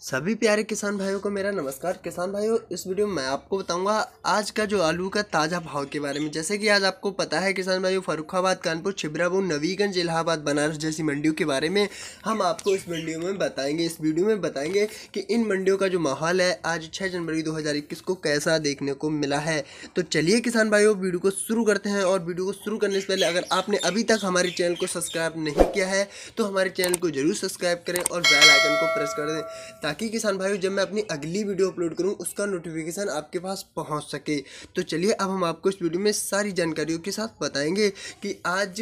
सभी प्यारे किसान भाइयों को मेरा नमस्कार। किसान भाइयों, इस वीडियो में मैं आपको बताऊँगा आज का जो आलू का ताज़ा भाव के बारे में। जैसे कि आज आपको पता है किसान भाइयों फरुखाबाद कानपुर, छिबराबू, नवीगंज, इलाहाबाद, बनारस जैसी मंडियों के बारे में हम आपको इस वीडियो में बताएँगे। इस वीडियो में बताएँगे कि इन मंडियों का जो माहौल है, आज छः जनवरी दो हज़ार इक्कीस को कैसा देखने को मिला है। तो चलिए किसान भाइयों, वीडियो को शुरू करते हैं और वीडियो को शुरू करने से पहले अगर आपने अभी तक हमारे चैनल को सब्सक्राइब नहीं किया है तो हमारे चैनल को ज़रूर सब्सक्राइब करें और बेल आइकन को प्रेस कर दें ताकि किसान भाइयों, जब मैं अपनी अगली वीडियो अपलोड करूँ, उसका नोटिफिकेशन आपके पास पहुँच सके। तो चलिए, अब हम आपको इस वीडियो में सारी जानकारियों के साथ बताएँगे कि आज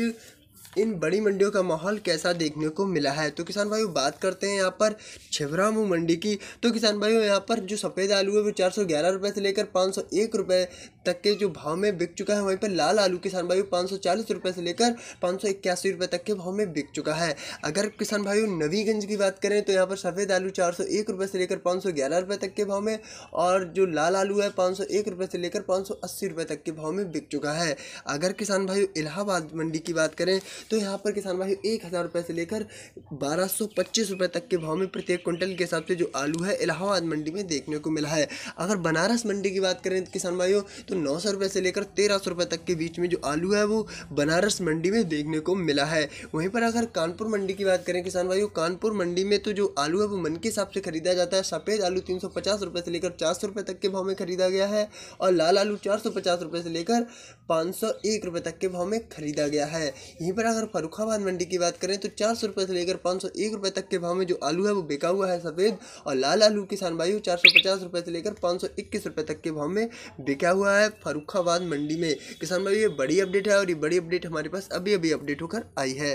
इन बड़ी मंडियों का माहौल कैसा देखने को मिला है। तो किसान भाइयों, बात करते हैं यहाँ पर छिवरामू मंडी की। तो किसान भाइयों, यहाँ पर जो सफ़ेद आलू है, वो चार सौ ग्यारह रुपये से लेकर पाँच सौ एक रुपये तक के जो भाव में बिक चुका है, वहीं पर लाल आलू किसान भाइयों पाँच सौ चालीस रुपये से लेकर पाँच सौ इक्यासी रुपये तक के भाव में बिक चुका है। अगर किसान भाइयों नवीगंज की बात करें तो यहाँ पर सफ़ेद आलू चार सौ एक रुपये से लेकर पाँच सौ ग्यारह रुपये तक के भाव में और जो लाल आलू है, पाँच सौ एक रुपये से लेकर पाँच सौ अस्सी रुपये तक के भाव में बिक चुका है। अगर किसान भाइयों इलाहाबाद मंडी की बात करें तो यहाँ पर किसान भाई एक हज़ार रुपये से लेकर बारह सौ पच्चीस रुपये तक के भाव में प्रत्येक क्विंटल के हिसाब से जो आलू है, इलाहाबाद मंडी में देखने को मिला है। अगर बनारस मंडी की बात करें किसान भाइयों तो नौ सौ रुपये से लेकर तेरह सौ रुपये तक के बीच में जो आलू है वो बनारस मंडी में देखने को मिला है। वहीं पर अगर कानपुर मंडी की बात करें किसान भाइयों, कानपुर मंडी में तो जो आलू है वो मन के हिसाब से खरीदा जाता है। सफ़ेद आलू तीन सौ पचास से लेकर चार सौ तक के भाव में खरीदा गया है और लाल आलू चार सौ पचास से लेकर पाँच सौ एक तक के भाव में खरीदा गया है। यहीं पर अगर फरुखाबाद मंडी की बात करें तो चार सौ से लेकर पाँच सौ एक तक के भाव में जो आलू है वो बिका हुआ है सफ़ेद और लाल आलू किसान भाई चार सौ पचास से लेकर पाँच सौ इक्कीस तक के भाव में बिका हुआ है फरुखाबाद मंडी में। किसान भाई, ये बड़ी अपडेट है और ये बड़ी अपडेट हमारे पास अभी अभी अपडेट होकर आई है।